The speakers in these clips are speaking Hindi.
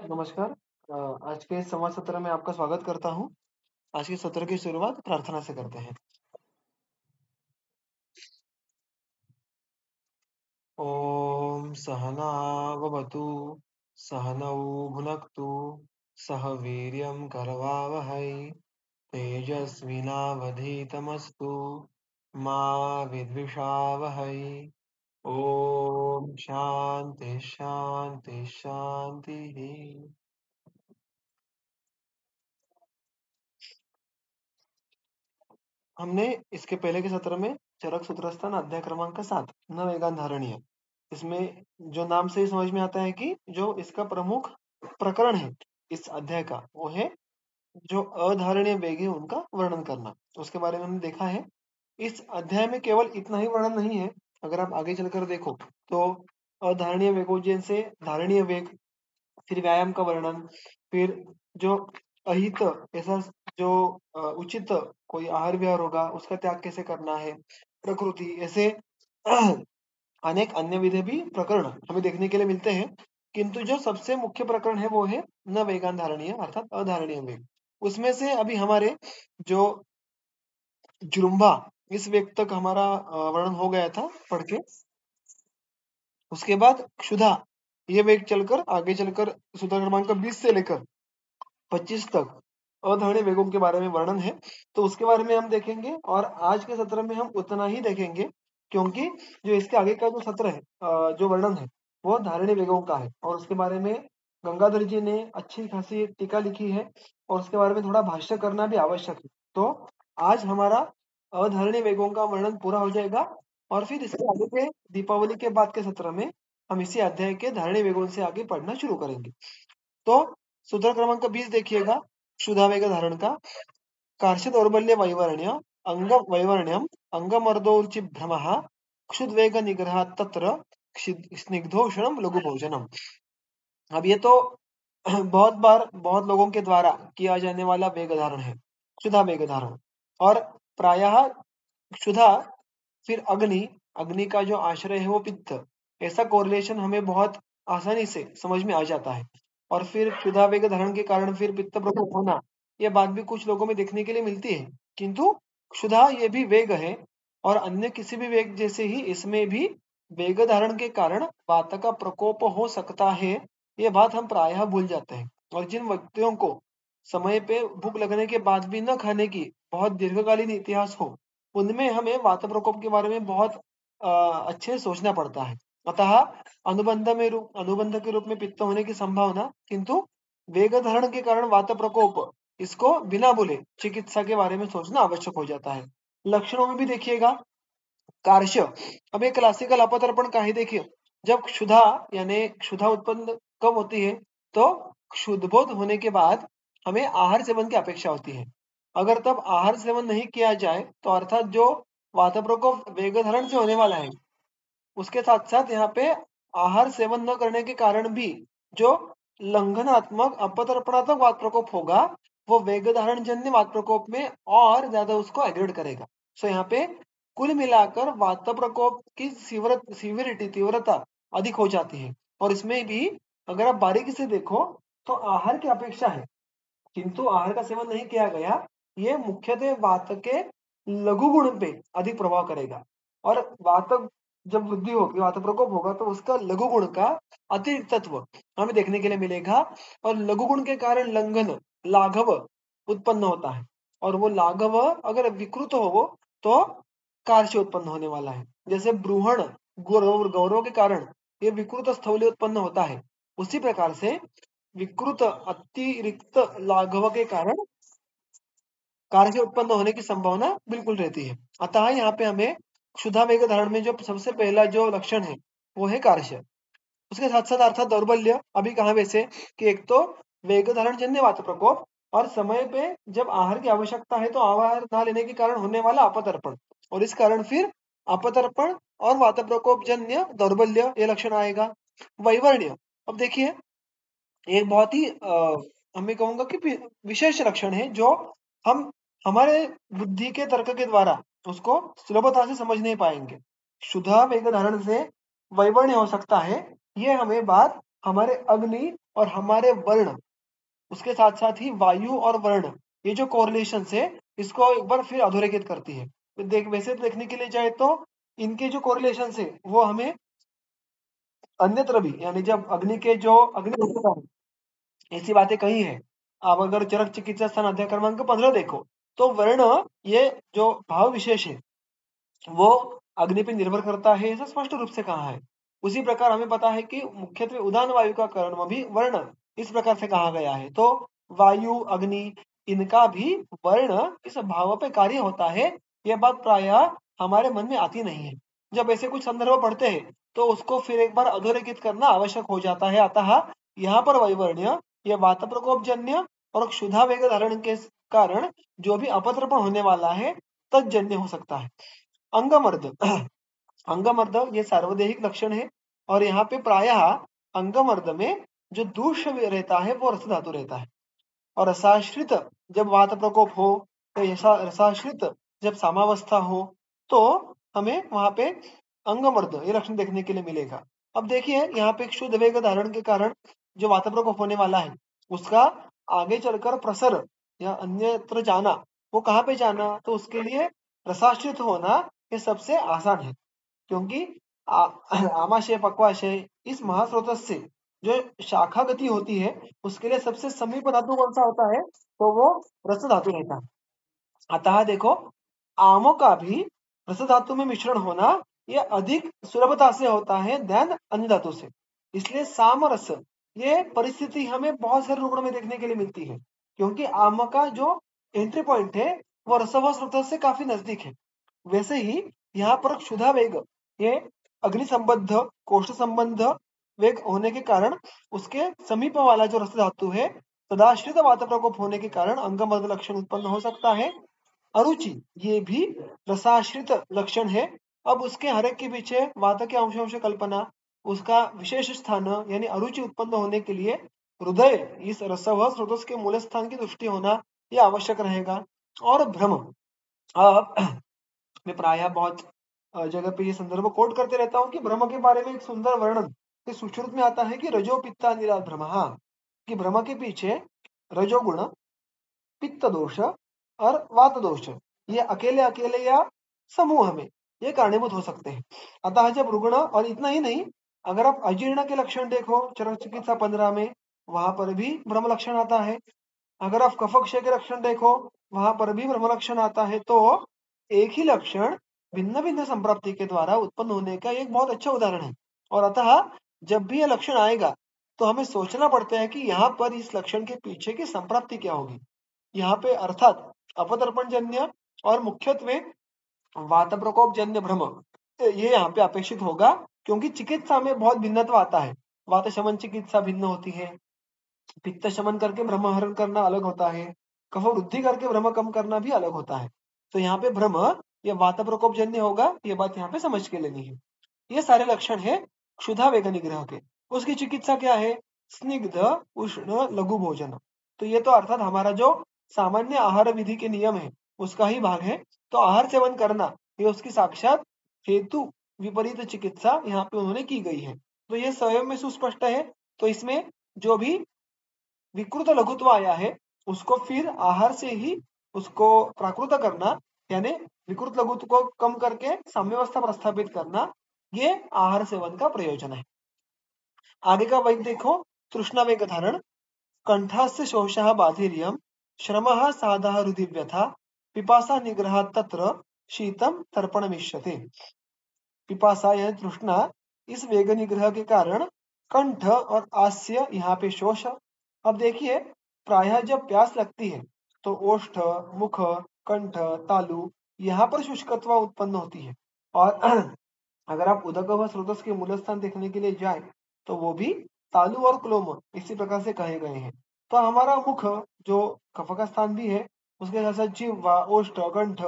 नमस्कार। आज के संवाद सत्र में आपका स्वागत करता हूँ। आज के सत्र की शुरुआत प्रार्थना से करते हैं। ओम सहनावतु सहनौ भुनक्तु, सह वीर्यं करवावहै, तेजस्विनावधीतमस्तु, मा विद्विषावहै। ओम शांति शांति शांति। हमने इसके पहले के सत्र में चरक सूत्रस्थान अध्याय क्रमांक सात नवेगान धारणीय। इसमें जो नाम से ही समझ में आता है कि जो इसका प्रमुख प्रकरण है इस अध्याय का, वो है जो अधारणीय वेग है उनका वर्णन करना। उसके बारे में हमने देखा है, इस अध्याय में केवल इतना ही वर्णन नहीं है अगर आप आगे चलकर देखो तो अधारणीय वेगोजन से धारणीय वेग, फिर व्यायाम का वर्णन, फिर जो अहित, ऐसा जो उचित कोई आहार विहार होगा, उसका त्याग कैसे करना है? प्रकृति, ऐसे अनेक अन्य विधि भी प्रकरण हमें देखने के लिए मिलते हैं। किंतु जो सबसे मुख्य प्रकरण है वो है न वेगान धारणीय अर्थात अधारणीय वेग। उसमें से अभी हमारे जो जुम्बा इस वेग तक हमारा वर्णन हो गया था पढ़ के। उसके बाद क्षुधा, ये वेग चलकर, आगे चलकर, सूत्र क्रमांक 20 से लेकर 25 तक अधारणीय वेगों के बारे में वर्णन है। तो उसके बारे में हम देखेंगे और आज के सत्र में हम उतना ही देखेंगे क्योंकि जो इसके आगे का जो सत्र है जो वर्णन है, वो धारणी वेगों का है। और उसके बारे में गंगाधर जी ने अच्छी खासी टीका लिखी है और उसके बारे में थोड़ा भाष्य करना भी आवश्यक है। तो आज हमारा अधारणीय वेगों का वर्णन पूरा हो जाएगा और फिर इसके आगे के दीपावली के बाद के सत्र में हम इसी अध्याय के धारणी वेगों से आगे पढ़ना शुरू करेंगे। तो सूत्र क्रमांक बीस देखिएगा शुद्धा वेग धारण का। कार्य दौर्बल्य वैवर्ण्य अंग वैवर्ण्यम अंगमर्दोर्चि भ्रम क्षुद वेग निग्रह तत्र स्निग्धोषणम लघु भोजनम। अब ये तो बहुत बार, बहुत लोगों के द्वारा किया जाने वाला वेग धारण है क्षुधा वेग धारण। और प्रायः क्षुधा, फिर अग्नि। अग्नि का जो आश्रय है वो पित्त। ऐसा कोरिलेशन हमें बहुत आसानी से समझ में आ जाता है। और फिर क्षुधा वेग धारण के कारण फिर पित्त प्रकोप होना यह बात भी कुछ लोगों में देखने के लिए मिलती है। किंतु क्षुधा ये भी वेग है और अन्य किसी भी वेग जैसे ही इसमें भी वेग धारण के कारण वात का प्रकोप हो सकता है, ये बात हम प्रायः भूल जाते हैं। और जिन व्यक्तियों को समय पे भूख लगने के बाद भी न खाने की बहुत दीर्घकालीन इतिहास हो, उनमें हमें वात प्रकोप के बारे में बहुत अच्छे सोचना पड़ता है। अतः अनुबंध में रूप, अनुबंध के रूप में पित्त होने की संभावना, किंतु वेग धारण के कारण वात प्रकोप इसको बिना बोले चिकित्सा के बारे में सोचना आवश्यक हो जाता है। लक्षणों में भी देखिएगा कार्य अब एक क्लासिकल अपतर्पण का ही देखिए। जब क्षुधा, यानी क्षुधा उत्पन्न कब होती है तो क्षुदबोध होने के बाद हमें आहार सेवन की अपेक्षा होती है। अगर तब आहार सेवन नहीं किया जाए तो अर्थात जो वात प्रकोप वेग धारण से होने वाला है, उसके साथ साथ यहाँ पे आहार सेवन न करने के कारण भी जो लंघनात्मक, अपतर्पणात्मक वात प्रकोप होगा, वो वेग धारण जन्य वात प्रकोप में और ज़्यादा उसको एग्रेड करेगा। सो यहाँ पे कुल मिलाकर वात प्रकोप की सीविरिटी, तीव्रता अधिक हो जाती है। और इसमें भी अगर आप बारीकी से देखो तो आहार की अपेक्षा है। किंतु आहार का सेवन नहीं किया गया ये मुख्यतः वात के लघु गुण पे अधिक प्रभाव करेगा। और वातक जब वृद्धि होगी वात प्रकोप होगा तो उसका लघु गुण का अतिरिक्त तत्व हमें देखने के लिए मिलेगा। और लघु गुण के कारण लंघन, लाघव उत्पन्न होता है। और वो लाघव अगर विकृत हो तो कार्य उत्पन्न होने वाला है। जैसे ब्रूहण, गौरव गौरव के कारण ये विकृत स्थौल्य उत्पन्न होता है। उसी प्रकार से विकृत अतिरिक्त लाघव के कारण कार्य उत्पन्न होने की संभावना बिल्कुल रहती है। अतः यहाँ पे हमें वेग धारण में जो सबसे पहला जो लक्षण है, वो है कार्य उसके साथ साथ अर्थात दौर्बल्य, अभी कहा वैसे कि एक तो वेग धारण जन्य वात प्रकोप और समय पे जब आहार की आवश्यकता है तो आहार ना लेने के कारण होने वाला अपतर्पण। और इस कारण फिर अपतर्पण और वात प्रकोप जन्य, दौर्बल्य ये लक्षण आएगा। वैवर्ण्य, अब देखिए, एक बहुत ही, अः, हमें कहूँगा कि विशेष लक्षण है जो हम हमारे बुद्धि के तर्क के द्वारा उसको सुलभता से समझ नहीं पाएँगे। शुद्धा वेग धारण से वैवर्ण्य हो सकता है। ये हमें बात हमारे अग्नि और हमारे वर्ण, उसके साथ साथ ही वायु और वर्ण, ये जो कोरिलेशन है, इसको एक बार फिर अधोरेखित करती है। तो देख, वैसे देखने के लिए जाए तो इनके जो कोरिलेशन है, वो हमें अन्यत्र भी, यानी जब अग्नि के जो अग्नि ऐसी बातें कही है। आप अगर चरक चिकित्सा स्थान अध्याय क्रमांक पंद्रह देखो तो वर्ण ये जो भाव विशेष है, वो अग्नि पर निर्भर करता है ऐसा स्पष्ट रूप से कहा है। उसी प्रकार हमें पता है कि मुख्यत्वे उदान वायु का कर्म भी वर्ण इस प्रकार से कहा गया है। तो वायु, अग्नि, इनका भी वर्ण इस भाव पे कार्य होता है यह बात प्राय हमारे मन में आती नहीं है। जब ऐसे कुछ संदर्भ पढ़ते हैं तो उसको फिर एक बार अधोरेखित करना आवश्यक हो जाता है। अतः यहाँ पर वैवर्ण्य यह वात प्रकोप जन्य और क्षुधा वेग धारण के कारण जो भी अपत्रपण होने वाला है तजन्य हो सकता है। अंगमर्द अंगमर्द ये सार्वदेहिक लक्षण है और यहाँ पे प्रायः अंगमर्द में जो दूष रहता है, वो रस धातु रहता है। और रसाश्रित जब वात प्रकोप हो तो रसाश्रित जब सामावस्था हो तो हमें वहाँ पे अंगमर्द ये लक्षण देखने के लिए मिलेगा। अब देखिए, यहाँ पे शुद्ध वेग धारण के कारण जो वात प्रकोप होने वाला है, उसका आगे चलकर प्रसर या अन्यत्र जाना, वो कहाँ पे जाना? तो उसके लिए रसाश्रित होना ये सबसे आसान है। क्योंकि आमाशय, पक्वाशय, इस महास्रोत से जो शाखा गति होती है, उसके लिए सबसे समीप धातु कौन सा होता है? तो वो रस धातु रहता है। अतः देखो, आमों का भी रस धातु में मिश्रण होना ये अधिक सुलभता से होता है दैन अन्य धातु से। इसलिए सामरस ये परिस्थिति हमें बहुत सारे रुग्ण में देखने के लिए मिलती है, क्योंकि आम का जो एंट्री पॉइंट है, वो रसव स्रोत से काफ़ी नज़दीक है। वैसे ही यहाँ पर क्षुधा वेग, ये अग्नि संबद्ध कोष्ठ संबंध वेग होने के कारण उसके समीप वाला जो रस धातु है सदाश्रित वात प्रकोप होने के कारण अंगमर्द लक्षण उत्पन्न हो सकता है। अरुचि, ये भी रसाश्रित लक्षण है। अब उसके हरक के पीछे वात के अंश अंश कल्पना उसका विशेष स्थान, यानी अरुचि उत्पन्न होने के लिए हृदय, इस रसव स्रोत के मूल स्थान की दृष्टि होना यह आवश्यक रहेगा। और भ्रम अब मैं प्राय बहुत जगह पे ये संदर्भ कोट करते रहता हूँ कि ब्रह्म के बारे में एक सुंदर वर्णन सुश्रुत में आता है कि रजो पित्ता निरा भ्रम कि भ्रम के पीछे रजोगुण, पित्त दोष और वात दोष, ये अकेले अकेले या समूह में ये कारणीभूत हो सकते हैं। अतः जब रुग्ण, और इतना ही नहीं अगर आप अजीर्ण के लक्षण देखो चरक चिकित्सा पंद्रह में, वहाँ पर भी ब्रह्म लक्षण आता है। अगर आप कफक्षय के लक्षण देखो, वहाँ पर भी ब्रह्म लक्षण आता है। तो एक ही लक्षण भिन्न भिन्न संप्राप्ति के द्वारा उत्पन्न होने का एक बहुत अच्छा उदाहरण है। और अतः जब भी यह लक्षण आएगा तो हमें सोचना पड़ता है कि यहाँ पर इस लक्षण के पीछे की संप्राप्ति क्या होगी। यहाँ पे अर्थात अपदर्पण जन्य और मुख्यत्व वात प्रकोप जन्य भ्रम ये यहाँ पे अपेक्षित होगा। क्योंकि चिकित्सा में बहुत भिन्नत्व आता है। वात शमन चिकित्सा भिन्न होती है। पित्त शमन करके भ्रम हरण करना अलग होता है। कफ वृद्धि करके भ्रम कम करना भी अलग होता है। तो यहाँ पे भ्रम, ये वात प्रकोप जन्य होगा, ये बात यहाँ पे समझ के लेनी है। ये सारे लक्षण है क्षुधा वेग निग्रह के। उसकी चिकित्सा क्या है? स्निग्ध, उष्ण, लघु भोजन। तो ये तो अर्थात हमारा जो सामान्य आहार विधि के नियम है, उसका ही भाग है। तो आहार सेवन करना, ये उसकी साक्षात हेतु विपरीत चिकित्सा यहाँ पे उन्होंने की गई है। तो ये स्वयं में सुस्पष्ट है। तो इसमें जो भी विकृत लघुत्व आया है, उसको फिर आहार से ही उसको प्राकृत करना, यानी विकृत लघुत्व को कम करके साम्यवस्था प्रस्थापित करना, ये आहार सेवन का प्रयोजन है। आगे का वैद देखो, तृष्णा वेग धारण कंठास्य शोष बाधिर्यम श्रम साधा रुदिव्यथा पिपासा निग्रह तत्र, शीतम तर्पण मिश्यते पिपासा यह तृष्णा। इस वेग निग्रह के कारण कंठ और आस्य यहाँ पे शोष। अब देखिए, प्रायः जब प्यास लगती है तो ओष्ठ, मुख, कंठ, तालु यहाँ पर शुष्कत्व उत्पन्न होती है। और अगर आप उदक व स्रोतस के मूल स्थान देखने के लिए जाए तो वो भी तालु और क्लोम इसी प्रकार से कहे गए हैं। तो हमारा मुख जो कफ का स्थान भी है, उसके साथ साथ जीव ओष्ठ, कंठ,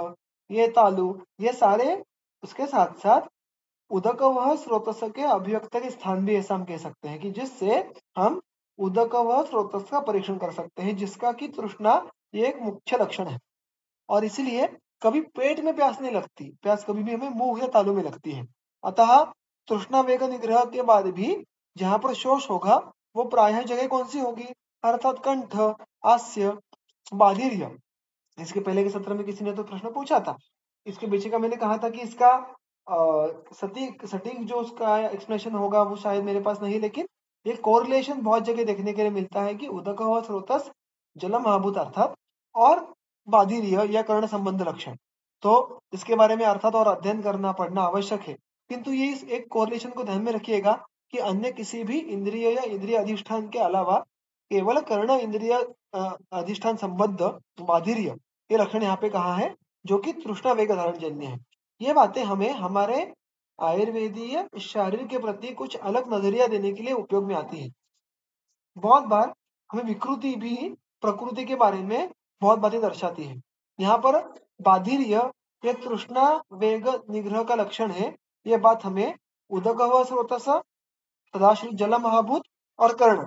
ये तालु, ये सारे उसके साथ साथ उदक वह स्रोतस के अभिव्यक्त के स्थान भी ऐसा हम कह सकते हैं कि जिससे हम उदक व स्रोतस का परीक्षण कर सकते हैं, जिसका कि तृष्णा एक मुख्य लक्षण है। और इसीलिए कभी पेट में प्यास नहीं लगती, प्यास कभी भी हमें मुँह या तालू में लगती है। अतः तृष्णा वेग निग्रह के बाद भी जहाँ पर शोष होगा, वो प्रायः जगह कौन सी होगी? अर्थात कंठ हास्य बाधिर्य इसके पहले के सत्र में किसी ने तो प्रश्न पूछा था। इसके पीछे का मैंने कहा था कि इसका सटीक सटीक जो उसका एक्सप्लेनेशन होगा वो शायद मेरे पास नहीं, लेकिन ये कोरिलेशन बहुत जगह देखने के लिए मिलता है कि उदक व स्रोतस जल महाभूत अर्थात और बाधिर्य या कर्ण संबंध लक्षण। तो इसके बारे में अर्थात और अध्ययन करना पढ़ना आवश्यक है। किंतु ये इस एक कोरिलेशन को ध्यान में रखिएगा कि अन्य किसी भी इंद्रिय या इंद्रिय अधिष्ठान के अलावा केवल कर्ण इंद्रिय अधिष्ठान संबद्ध बाधिर्य ये लक्षण यहाँ पे कहा है? जो कि तृष्णा वेग धारण जन्य है। ये बातें हमें हमारे आयुर्वेदीय शरीर के प्रति कुछ अलग नज़रिया देने के लिए उपयोग में आती है। बहुत बार हमें विकृति भी प्रकृति के बारे में बहुत बातें दर्शाती है। यहाँ पर बाधिर्य तृष्णा वेग निग्रह का लक्षण है। ये बात हमें उदक स्रोतस जल महाभूत और कर्ण।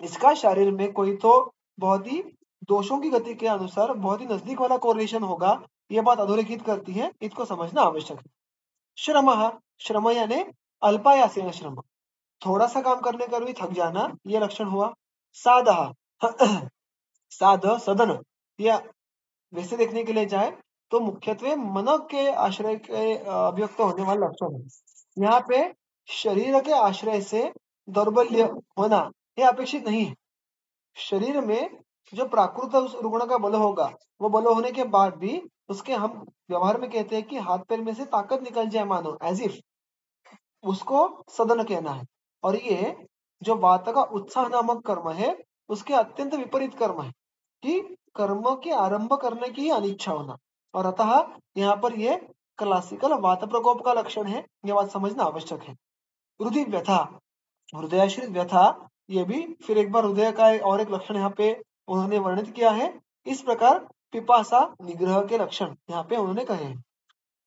इसका शरीर में कोई तो बहुत ही दोषों की गति के अनुसार बहुत ही नज़दीक वाला कोरिलेशन होगा। ये बात अधोरेखित करती है इसको समझना आवश्यक है। श्रम श्रम यानी अल्पायासीन श्रम थोड़ा सा काम करने कर भी थक जाना, ये लक्षण हुआ। साध साध सदन। या वैसे देखने के लिए जाए तो मुख्यत्वे मन के आश्रय के अभिव्यक्त होने वाला लक्षण है। यहाँ पे शरीर के आश्रय से दौर्बल्य होना यह अपेक्षित नहीं है। शरीर में जो प्राकृत उस रुग्ण का बल होगा, वो बल होने के बाद भी उसके हम व्यवहार में कहते हैं कि हाथ पैर में से ताकत निकल जाए, मानो एज इफ़ उसको सदन कहना है। और ये जो वात का उत्साह नामक कर्म है, उसके अत्यंत विपरीत कर्म है कि कर्म के आरंभ करने की ही अनिच्छा होना। और अतः यहाँ पर ये क्लासिकल वात प्रकोप का लक्षण है यह बात समझना आवश्यक है। हृदय व्यथा, हृदयाश्रित व्यथा, ये भी फिर एक बार हृदय का और एक लक्षण यहाँ पे उन्होंने वर्णित किया है, इस प्रकार पिपासा निग्रह के लक्षण, यहाँ पे उन्होंने कहे हैं।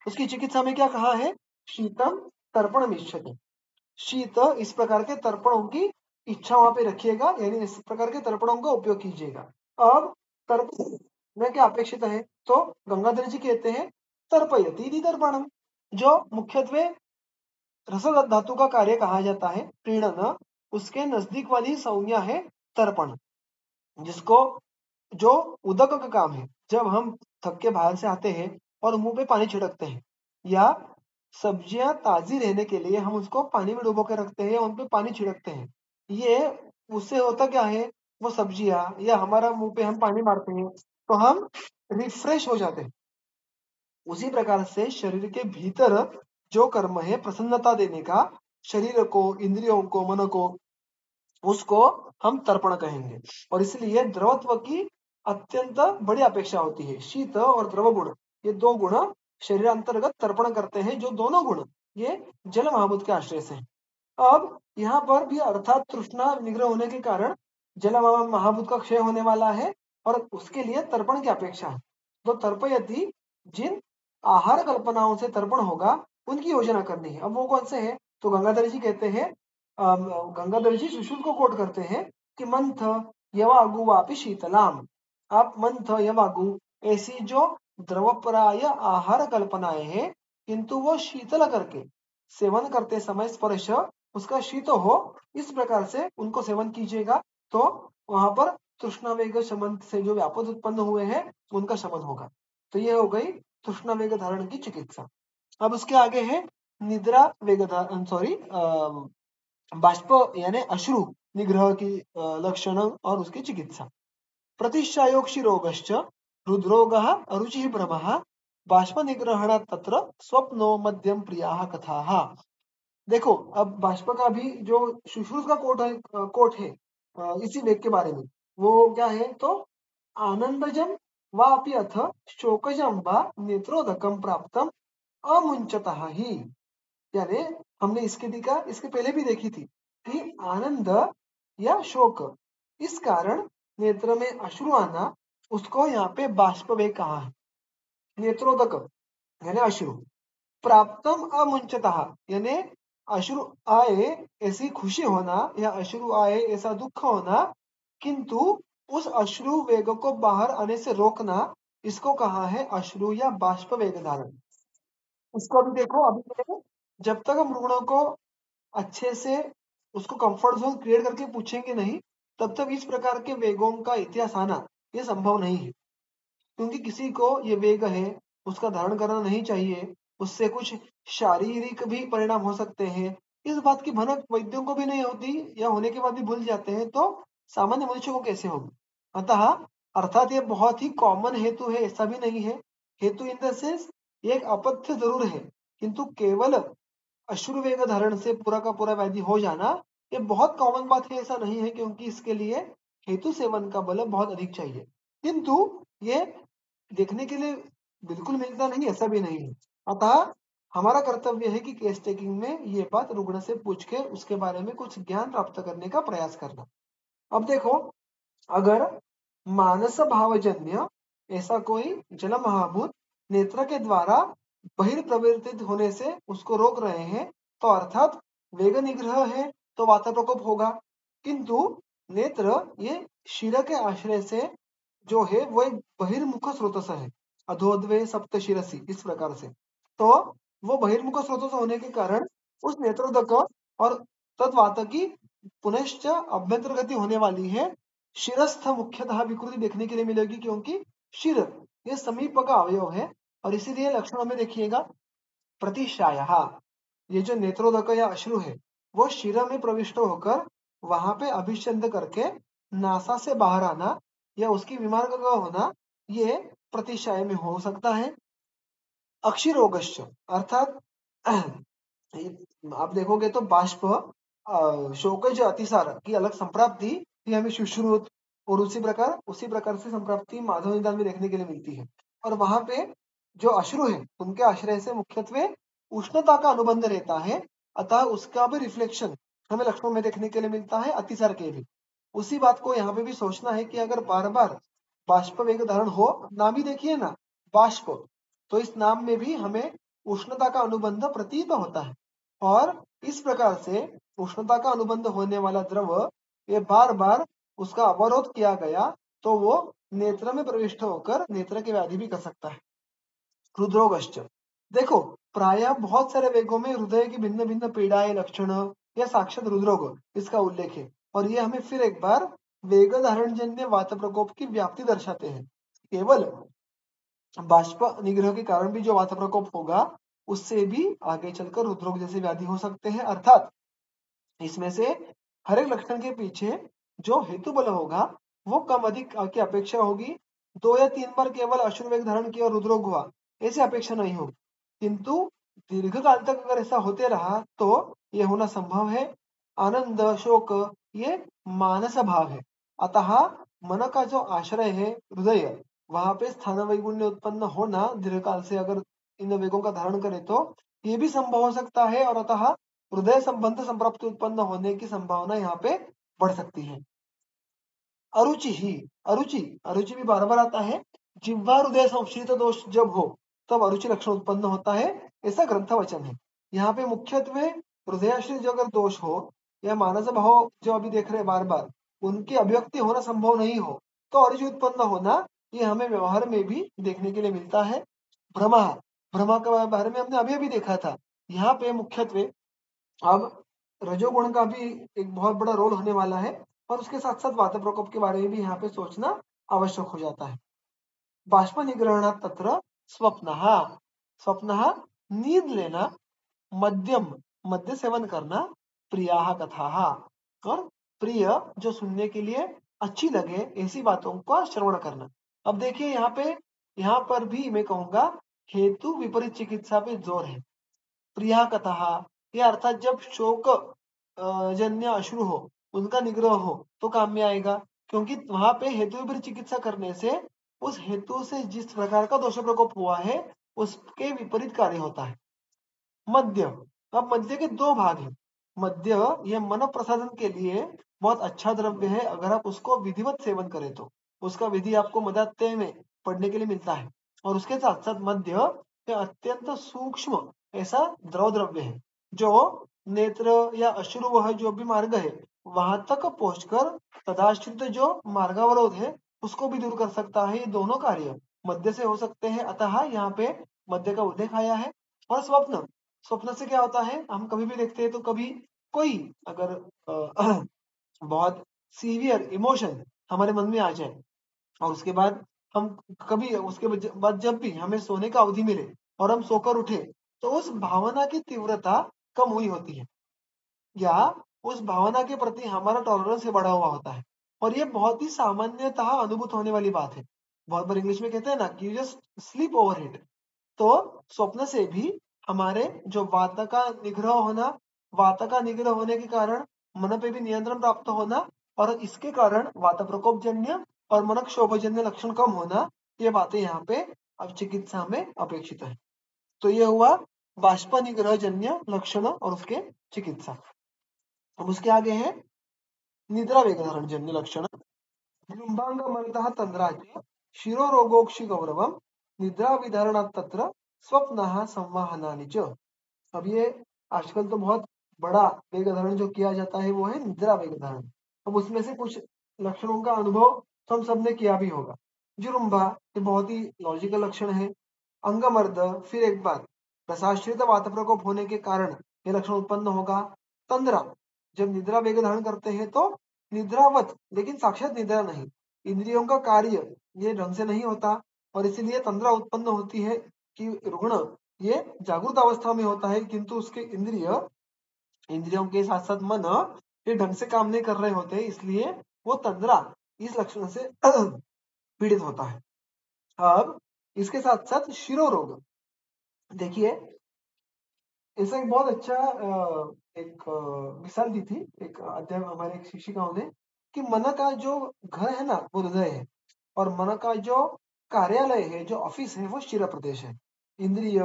उसकी चिकित्सा में क्या कहा है? शीतम तर्पण मिश्रते शीत, इस प्रकार के तर्पणों की इच्छा वहाँ पे रखिएगा, यानी इस प्रकार के तर्पणों का उपयोग कीजिएगा। अब तर्पण में क्या अपेक्षित है? तो गंगाधर जी कहते हैं, तर्पयती तर्पणम, जो मुख्यत्वे रस धातु का कार्य कहा जाता है प्रीणन उसके नज़दीक वाली संज्ञा है तर्पण। जिसको, जो उदक का काम है, जब हम थक के बाहर से आते हैं और मुँह पे पानी छिड़कते हैं, या सब्ज़ियाँ ताजी रहने के लिए हम उसको पानी में डुबो के रखते हैं, उन पे पानी छिड़कते हैं, ये उससे होता क्या है, वो सब्ज़ियाँ या हमारा मुँह पे हम पानी मारते हैं तो हम रिफ्रेश हो जाते हैं। उसी प्रकार से शरीर के भीतर जो कर्म है, प्रसन्नता देने का, शरीर को, इंद्रियों को, मन को उसको हम तर्पण कहेंगे। और इसलिए द्रवत्व की अत्यंत बड़ी अपेक्षा होती है। शीत और द्रव गुण, ये दो गुण शरीर अंतर्गत तर्पण करते हैं, जो दोनों गुण, ये जल महाभूत के आश्रय से हैं। अब यहाँ पर भी अर्थात तृष्णा निग्रह होने के कारण जल महाभूत का क्षय होने वाला है और उसके लिए तर्पण की अपेक्षा है। तो तर्पयति, जिन आहार कल्पनाओं से तर्पण होगा, उनकी योजना करनी है। अब वो कौन से है? तो गंगाधर जी कहते हैं गंगाधर जी सुशुल को कोट करते हैं कि मंथ यवागु वापि शीतलाम। आप मंथ यवागु, ऐसी जो द्रवप्राय आहार कल्पनाएँ हैं, किंतु वो शीतल करके सेवन करते समय स्पर्श, उसका शीत हो, इस प्रकार से उनको सेवन कीजिएगा तो वहाँ पर तृष्णावेग शमन से जो व्यापक उत्पन्न हुए हैं, उनका शमन होगा। तो ये हो गई तृष्णावेग धारण की चिकित्सा। अब उसके आगे है निद्रा वेग सॉरी बाष्प यानी अश्रु निग्रह की लक्षण और उसकी चिकित्सा। प्रतिशायोक्षी रोगश्च हृदरोग अरुचि भ्रम बाष्प निग्रहण तत्र स्वप्नो मध्यम प्रिया कथा। देखो, अब बाष्प का भी जो शुश्रूष का कोट है कोट है इसी वेग के बारे में। वो क्या है? तो आनंदजम वापि अथ शोकजम व नेत्रोदकम प्राप्तम अमुंचतः ही। यानी हमने इसकी टीका इसके पहले भी देखी थी कि आनंद या शोक, इस कारण नेत्र में अश्रु आना उसको यहाँ पे बाष्प वे कहा है। नेत्रोदक, यानी अश्रु, प्राप्तम अमुंचतः, यानी अश्रु आए ऐसी खुशी होना या अश्रु आए ऐसा दुख होना, किंतु उस अश्रु वेग को बाहर आने से रोकना, इसको कहा है अश्रु या बाष्प वेग धारण। इसको अभी देखो, अभी जब तक हम रुग्णों को अच्छे से, उसको कंफर्ट जोन क्रिएट करके पूछेंगे नहीं, तब तक इस प्रकार के वेगों का इतिहास आना, ये संभव नहीं है। क्योंकि किसी को ये वेग है, उसका धारण करना नहीं चाहिए, उससे कुछ शारीरिक भी परिणाम हो सकते हैं। इस बात की भनक वैद्यों को भी नहीं होती, या होने के बाद भी भूल जाते हैं तो सामान्य मनुष्य को कैसे होगी? अतः, अर्थात ये बहुत ही कॉमन हेतु है, ऐसा भी नहीं है। हेतु इन द सेंस एक अपथ्य ज़रूर है, किंतु केवल अश्रु वेग धारण से पूरा का पूरा व्याधि हो जाना, ये बहुत कॉमन बात है, ऐसा नहीं है क्योंकि इसके लिए हेतु सेवन का बल बहुत अधिक चाहिए। किंतु ये देखने के लिए बिल्कुल मिलता नहीं, ऐसा भी नहीं है। अतः हमारा कर्तव्य है कि केस टेकिंग में ये बात रुग्ण से पूछ के उसके बारे में कुछ ज्ञान प्राप्त करने का प्रयास करना। अब देखो, अगर मानस भावजन्य, ऐसा कोई जल महाभूत नेत्र के द्वारा बहिर्प्रवर्तित होने से उसको रोक रहे हैं तो अर्थात वेग निग्रह है तो वाता प्रकोप होगा। किंतु नेत्र ये शिर के आश्रय से जो है, वो एक बहिर्मुख स्रोत है, अधोद्वे सप्त शिरसी, इस प्रकार से। तो वो बहिर्मुख स्रोत होने के कारण उस नेत्रोदक और तत्वात की पुनश्च अभ्यंतर गति होने वाली है। शिरस्थ मुख्यतः विकृति देखने के लिए मिलेगी, क्योंकि शिर, ये समीप का अवयव है और इसीलिए लक्षणों में देखिएगा प्रतिशाया ये जो नेत्रोदक या अश्रु है, वो शिर में प्रविष्ट होकर वहाँ पे अभिचंद करके नासा से बाहर आना या उसकी विमार्ग का होना, ये प्रतिशाय में हो सकता है। अक्षिरोगश्च, अर्थात, आप देखोगे तो बाष्प शोकज अतिसार की अलग संप्राप्ति ये हमें सुश्रुत और उसी प्रकार उसी प्रकार से संप्राप्ति माधव निदान में देखने के लिए मिलती है। और वहाँ पे जो अश्रु है, उनके आश्रय से मुख्यत्वे उष्णता का अनुबंध रहता है, अतः उसका भी रिफ्लेक्शन हमें लक्ष्मण में देखने के लिए मिलता है, अतिसार के भी। उसी बात को यहाँ पे भी सोचना है कि अगर बार बार बाष्प वेग धारण हो, नाम ही देखिए ना, बाष्प तो इस नाम में भी हमें उष्णता का अनुबंध प्रतीत होता है। और इस प्रकार से उष्णता का अनुबंध होने वाला द्रव, ये बार बार उसका अवरोध किया गया तो वो नेत्र में प्रविष्ट होकर नेत्र की व्याधि भी कर सकता है। हृदरोगश्च देखो, प्राय बहुत सारे वेगों में हृदय की भिन्न भिन्न पीड़ाएँ, लक्षण या साक्षात हृदरोग इसका उल्लेख है। और ये हमें फिर एक बार वेग धारण जन्य वात प्रकोप की व्याप्ति दर्शाते हैं। केवल बाष्प निग्रह के कारण भी जो वात प्रकोप होगा, उससे भी आगे चलकर रुद्रोग जैसे व्याधि हो सकते हैं। अर्थात, इसमें से हर एक लक्षण के पीछे जो हेतु बल होगा, वो कम अधिक की अपेक्षा होगी। दो या तीन बार केवल अश्रुवेग धारण किया रुद्रोग हुआ ऐसी अपेक्षा नहीं होगी। किंतु दीर्घ काल तक अगर ऐसा होते रहा तो ये होना संभव है। आनंद, शोक, ये मानस भाव है। अतः मन का जो आश्रय है, हृदय, वहाँ पे स्थान वैगुण्य उत्पन्न होना दीर्घ काल से अगर इन वेगों का धारण करे तो ये भी संभव हो सकता है और अतः हृदय संबंध संप्राप्ति उत्पन्न होने की संभावना यहाँ पे बढ़ सकती है। अरुचि ही, अरुचि अरुचि भी बार बार आता है। जिह्वा हृदय संशीत दोष जब हो तब अरुचि लक्षण उत्पन्न होता है, ऐसा ग्रंथ वचन है। यहाँ पे मुख्यत्व हृदयाश्रित जो अगर दोष हो या मानस भाव जो अभी देख रहे हैं बार बार उनकी अभिव्यक्ति होना संभव नहीं हो तो अरुचि उत्पन्न होना ये हमें व्यवहार में भी देखने के लिए मिलता है। भ्रमा भ्रमा के बारे में हमने अभी अभी देखा था। यहाँ पे मुख्यत्व अब रजोगुण का भी एक बहुत बड़ा रोल होने वाला है और उसके साथ साथ वात प्रकोप के बारे में भी यहाँ पे सोचना आवश्यक हो जाता है। बाष्प निग्रहण तत्र स्वप्न स्वप्न नींद लेना, मध्यम, मध्य सेवन करना प्रिया कथा। और प्रिय जो सुनने के लिए अच्छी लगे, ऐसी बातों का श्रवण करना। अब देखिए यहाँ पे, यहाँ पर भी मैं कहूँगा, हेतु विपरीत चिकित्सा पे ज़ोर है। प्रिया कथा, ये अर्थात जब शोक जन्य अश्रु हो, उनका निग्रह हो तो काम में आएगा। क्योंकि वहाँ पे हेतु विपरीत चिकित्सा करने से उस हेतु से जिस प्रकार का दोष प्रकोप हुआ है, उसके विपरीत कार्य होता है। मध्य, अब मध्य के दो भाग हैं। मध्य, यह मन प्रसादन के लिए बहुत अच्छा द्रव्य है, अगर आप उसको विधिवत सेवन करें तो। उसका विधि आपको मदत्य में पढ़ने के लिए मिलता है। और उसके साथ साथ मध्य अत्यंत सूक्ष्म ऐसा द्रव द्रव्य है, जो नेत्र या अश्रु वह जो भी मार्ग है, वहाँ तक पहुंचकर तदाश्रित जो मार्गावरोध है उसको भी दूर कर सकता है। ये दोनों कार्य मध्य से हो सकते हैं। अतः यहाँ पे मध्य का उल्लेख आया है। और स्वप्न स्वप्न से क्या होता है? हम कभी भी देखते हैं तो कभी कोई अगर आ, बहुत सीवियर इमोशन हमारे मन में आ जाए और उसके बाद हम कभी उसके बाद जब भी हमें सोने का अवधि मिले और हम सोकर उठे तो उस भावना की तीव्रता कम हुई होती है। या उस भावना के प्रति हमारा टॉलरेंस बढ़ा हुआ होता है। और ये बहुत ही सामान्यतः अनुभूत होने वाली बात है। बहुत बार इंग्लिश में कहते हैं ना कि you just sleep over it तो स्वप्न से भी हमारे जो वाता का निग्रह होना वात का निग्रह होने के कारण मन पे भी नियंत्रण प्राप्त होना और इसके कारण वात प्रकोप जन्य और मन क्षोभजन्य लक्षण कम होना, ये बातें यहाँ पे अब चिकित्सा में अपेक्षित है। तो ये हुआ बाष्प निग्रह जन्य लक्षण और उसके चिकित्सा। अब उसके आगे है निद्रा वेगधारण जन्य लक्षण लुंबांग मर्द तंद्राज्य शिरो रोगोक्षी गौरवम निद्रा विधारण तत्र स्वप्न संवाहनानि अब ये आजकल तो बहुत बड़ा वेग धारण जो किया जाता है, वो है निद्रा वेग धारण अब उसमें से कुछ लक्षणों का अनुभव तो हम सबने किया भी होगा। जुरुम्बा ये बहुत ही लॉजिकल लक्षण है। अंगमर्द फिर एक बार रसाश्रित वात प्रकोप होने के कारण ये लक्षण उत्पन्न होगा। तंद्रा, जब निद्रा वेग धारण करते हैं तो निद्रावत, लेकिन साक्षात निद्रा नहीं। इंद्रियों का कार्य ये ढंग से नहीं होता और इसीलिए तंद्रा उत्पन्न होती है कि रुग्ण ये जागृत अवस्था में होता है, किंतु उसके इंद्रिय, इंद्रियों के साथ साथ मन ये ढंग से काम नहीं कर रहे होते, इसलिए वो तंद्रा इस लक्षण से पीड़ित होता है। अब इसके साथ साथ शिरो रोग देखिए ऐसा एक बहुत अच्छा एक मिसाल दी थी, एक अध्याय हमारे एक शिक्षिकाओं ने, कि मन का जो घर है ना, वो हृदय है, और मन का जो कार्यालय है, जो ऑफ़िस है, वो शिरा प्रदेश है। इंद्रिय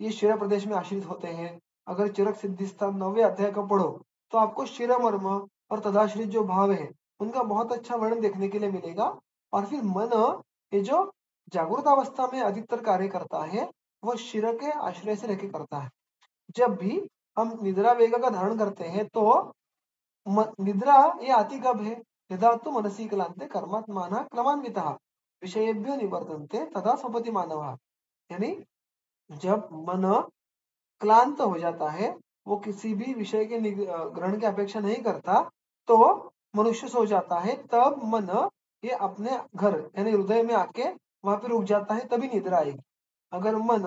ये शिरा प्रदेश में आश्रित होते हैं। अगर चिरक सिद्धि स्थान नवे अध्याय का पढ़ो तो आपको शिरा मर्म और तदाश्रित जो भाव है, उनका बहुत अच्छा वर्णन देखने के लिए मिलेगा। और फिर मन ये जो जागृत अवस्था में अधिकतर कार्य करता है, वो शिर के आश्रय से रहकर करता है। जब भी हम निद्रा वेग का धारण करते हैं तो निद्रा ये आती कब है। यदा तो मनसी क्लांते कर्मात्मा क्रमान्वित, विषयभ्य निवर्तनते तथा स्वपति मानव। यानी जब मन क्लांत हो जाता है, वो किसी भी विषय के ग्रहण की अपेक्षा नहीं करता तो मनुष्य सो जाता है, तब मन ये अपने घर, यानी हृदय में आके वहाँ पे रुक जाता है, तभी निद्रा आएगी। अगर मन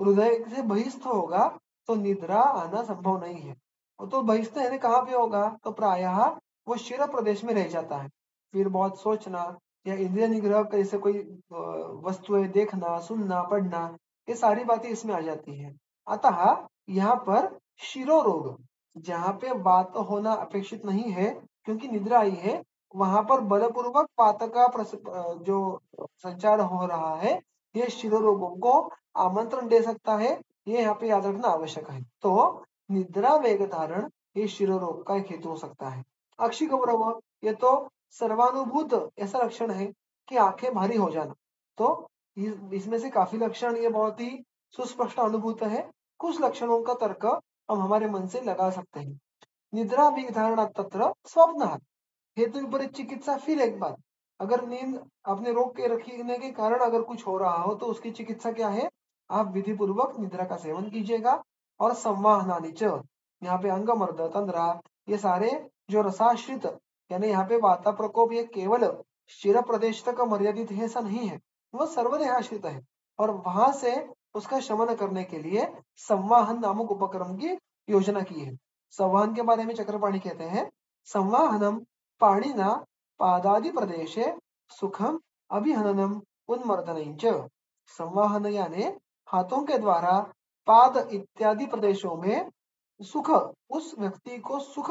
हृदय से बहिस्थ होगा तो निद्रा आना संभव नहीं है। और तो यानी कहाँ पे होगा? तो प्रायः वो शिर प्रदेश में रह जाता है। फिर बहुत सोचना या इंद्रिय निग्रह कैसे कोई वस्तुएँ देखना, सुनना, पढ़ना, ये सारी बातें इसमें आ जाती है। अतः यहाँ पर शिरो रोग, जहाँ पे बात होना अपेक्षित नहीं है, क्योंकि निद्रा आई है, वहाँ पर बलपूर्वक पात का जो संचार हो रहा है, ये शिरो रोगों को आमंत्रण दे सकता है ये यहाँ पे याद रखना आवश्यक है। तो निद्रा वेग धारण ये शिरो रोग का एक हेतु हो सकता है। अक्षी गौरव ये तो सर्वानुभूत ऐसा लक्षण है कि आँखें भारी हो जाना। तो इसमें से काफ़ी लक्षण ये बहुत ही सुस्पष्ट अनुभूत है। कुछ लक्षणों का तर्क हम हमारे मन से लगा सकते हैं। निद्रा विधारण तत्र स्वप्न हेतु विपरीत चिकित्सा फिर एक बात अगर नींद अपने रोग के रखने के कारण अगर कुछ हो रहा हो तो उसकी चिकित्सा क्या है? आप विधि पूर्वक निद्रा का सेवन कीजिएगा और संवाहनानी च, यहाँ पे अंग मर्द तंद्रा ये सारे जो रसाश्रित, यानी यहाँ पे वाता प्रकोप, ये केवल शिर प्रदेश तक मर्यादित है, ऐसा नहीं है। वह सर्वदेह आश्रित है और वहाँ से उसका शमन करने के लिए संवाहन नामक उपक्रम की योजना की है। संवाहन के बारे में चक्रपाणी कहते हैं, संवाहनम पाणिना पादादि प्रदेश सुखम अभिहननम उन्मर्दन संवाहन यानी हाथों के द्वारा पाद इत्यादि प्रदेशों में सुख, उस व्यक्ति को सुख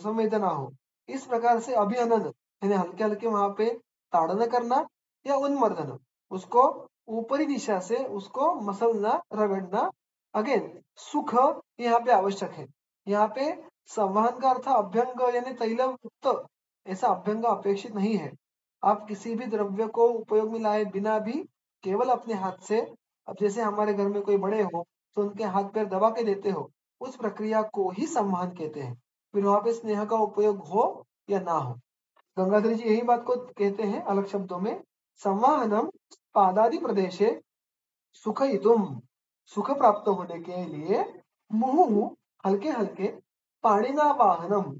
संवेदना हो। इस प्रकार से अभिहनन यानी हल्के हल्के वहाँ पे ताड़न करना या उन्मर्दन, उसको ऊपरी दिशा से उसको मसलना, रगड़ना। अगेन सुख यहाँ पे आवश्यक है। यहाँ पे संवहन का अर्थ अभ्यंग, यानी तैलयुक्त, ऐसा अभ्यंग अपेक्षित नहीं है। आप किसी भी द्रव्य को उपयोग में लाए बिना भी केवल अपने हाथ से, अब जैसे हमारे घर में कोई बड़े हो तो उनके हाथ पैर दबा के देते हो, उस प्रक्रिया को ही संवहन कहते हैं। फिर वहाँ पे स्नेह का उपयोग हो या ना हो। गंगाधर जी यही बात को कहते हैं अलग शब्दों में संवाहनम पादादि प्रदेशे सुखयितुम। सुख प्राप्त होने के लिए मुहु हल्के हल्के पाणिना वाहनम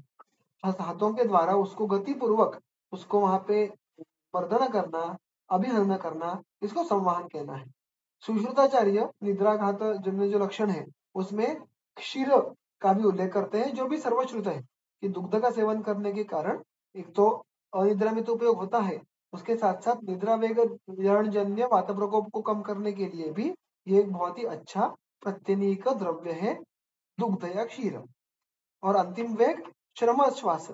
हाथों के द्वारा उसको गति पूर्वक उसको वहाँ पे वर्धन करना अभिहरण करना, इसको संवाहन कहना है। सुश्रुताचार्य निद्राघात जन्य जो लक्षण है, उसमें क्षीर का भी उल्लेख करते हैं, जो भी सर्वश्रुत है, कि दुग्ध का सेवन करने के कारण एक तो अनिद्रा में तो उपयोग होता है, उसके साथ साथ निद्रा वेग जन्य वात प्रकोप को कम करने के लिए भी ये एक बहुत ही अच्छा प्रत्यनीक द्रव्य है, दुग्ध या क्षीर। और अंतिम वेग, श्रम श्वास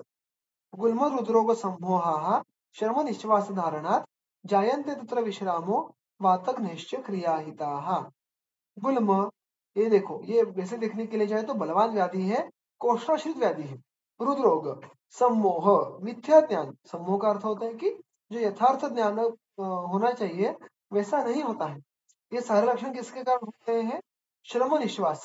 गुल्म रुद्रोग संमोहा श्रम निश्वास धारणात जायन्ते तत्र विश्रामो वातक निश्चय क्रियाहिता। गुल्म, ये देखो, ये वैसे देखने के लिए जाए तो बलवान व्याधि है, कोष्ठाश्रित व्याधि है, रुद्रोग, सम्मोह, मिथ्या ज्ञान। सम्मोह का अर्थ होता है कि जो यथार्थ ज्ञान होना चाहिए, वैसा नहीं होता है। ये सारे लक्षण किसके कारण होते हैं? श्रम निश्वास।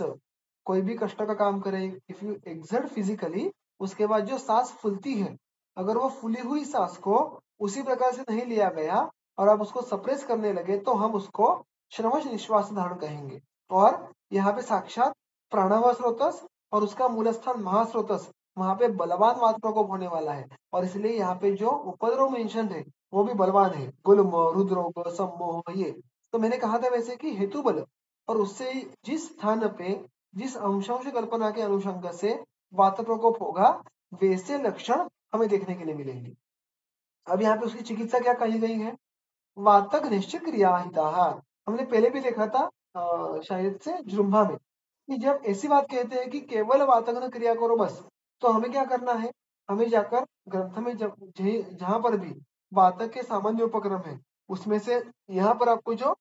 कोई भी कष्ट का काम करे इफ़ यू एग्जर्ट फिजिकली उसके बाद जो सांस फूलती है, अगर वो फूली हुई सांस को उसी प्रकार से नहीं लिया गया और आप उसको सप्रेस करने लगे तो हम उसको श्रमश निश्वास धारण कहेंगे। और यहाँ पे साक्षात प्राणव स्रोतस और उसका मूल स्थान महास्रोतस, वहाँ पे बलवान वाद प्रकोप होने वाला है। और इसलिए यहाँ पे जो उपद्रव मेंशन है, वो भी बलवान है। गुलम, रुद्रोग ये। तो मैंने कहा था वैसे कि हेतु बल और उससे जिस स्थान पे, जिस अंशांश कल्पना के अनुषंग से वात प्रकोप होगा, वैसे लक्षण हमें देखने के लिए मिलेंगे। अब यहाँ पे उसकी चिकित्सा क्या कही गई है? वातक निश्चित क्रिया हमने पहले भी देखा था शायद से जुम्भा में, कि जब ऐसी बात कहते हैं कि केवल वातग्न क्रिया करो बस तो हमें क्या करना है? हमें जाकर ग्रंथ में जब जहाँ पर भी वातक के सामान्य उपक्रम है, उसमें से यहाँ पर आपको जो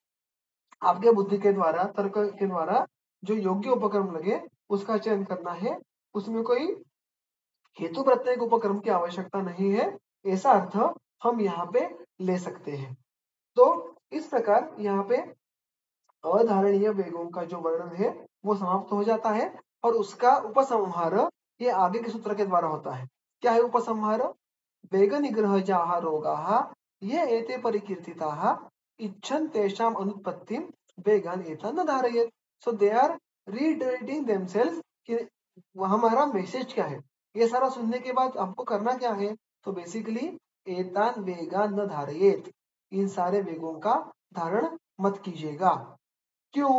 आपके बुद्धि के द्वारा, तर्क के द्वारा जो योग्य उपक्रम लगे, उसका चयन करना है। उसमें कोई हेतु प्रत्येक उपक्रम की आवश्यकता नहीं है। ऐसा अर्थ हम यहाँ पे ले सकते हैं। तो इस प्रकार यहाँ पे अधारणीय वेगों का जो वर्णन है, वो समाप्त हो जाता है और उसका उपसंहार ये आगे के सूत्र के द्वारा होता है। क्या है उपसंहार? वेग निग्रह जाहा रोगा ये एते परिकीर्तिता इच्छन तेषाम अनुत्पत्ति वेगान न धारयेत। सो दे आर रीडायरेक्टिंग हमारा मैसेज क्या है? ये सारा सुनने के बाद आपको करना क्या है? तो बेसिकली एतान वेगान न धारयेत। इन सारे वेगों का धारण मत कीजिएगा। क्यों?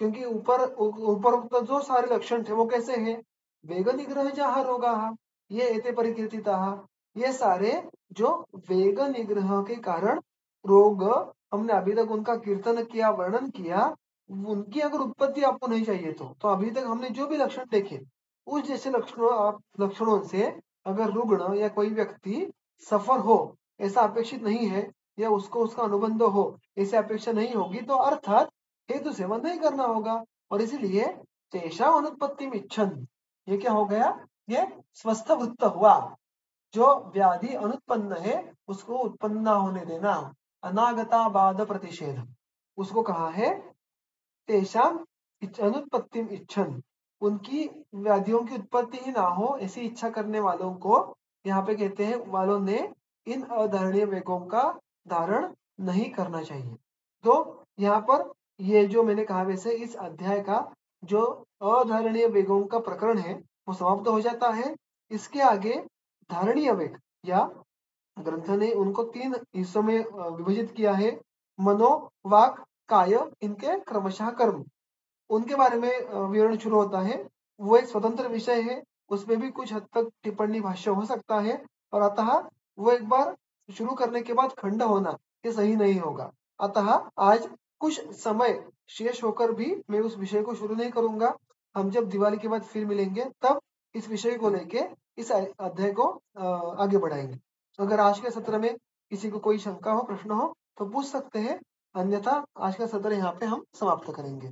क्योंकि ऊपर ऊपर जो सारे लक्षण थे वो कैसे हैं? वेग निग्रह जहा रोगा, ये एते परिकीर्तिता, ये सारे जो वेग निग्रह के कारण रोग, हमने अभी तक उनका कीर्तन किया, वर्णन किया, उनकी अगर उत्पत्ति आपको नहीं चाहिए तो तो अभी तक हमने जो भी लक्षण देखे, उस जैसे लक्षणों आप, लक्षणों से अगर रुग्ण या कोई व्यक्ति सफ़र हो, ऐसा अपेक्षित नहीं है या उसको उसका अनुबंध हो, ऐसी अपेक्षा नहीं होगी तो अर्थात हेतु सेवन नहीं करना होगा। और इसलिए तेषा अनुत्पत्ति इच्छन। ये क्या हो गया? ये स्वस्थ वृत्त हुआ। जो व्याधि अनुत्पन्न है, उसको उत्पन्न होने देना। अनागता बाद प्रतिषेध। उसको कहा है? तेषाम अनुत्पत्ति इच्छन। उनकी व्याधियों की उत्पत्ति ही ना हो, ऐसी इच्छा करने वालों को यहाँ पे कहते हैं, वालों ने इन अधारणीय वेगों का धारण नहीं करना चाहिए। तो यहाँ पर ये जो मैंने कहा वैसे इस अध्याय का जो अधारणीय वेगों का प्रकरण है, वो समाप्त हो जाता है। इसके आगे धारणीय वेग या ग्रंथ ने उनको तीन हिस्सों में विभाजित किया है। मनो, वाक, काय, इनके क्रमशः कर्म। उनके बारे में विवरण शुरू होता है। वो एक स्वतंत्र विषय है, उसमें भी कुछ हद तक टिप्पणी भाष्य हो सकता है, और अतः वो एक बार शुरू करने के बाद खंड होना ये सही नहीं होगा। अतः आज कुछ समय शेष होकर भी मैं उस विषय को शुरू नहीं करूँगा। हम जब दिवाली के बाद फिर मिलेंगे, तब इस विषय को लेके, इस अध्याय को आगे बढ़ाएँगे। अगर आज के सत्र में किसी को कोई शंका हो, प्रश्न हो तो पूछ सकते हैं। अन्यथा आज का सत्र यहाँ पे हम समाप्त करेंगे।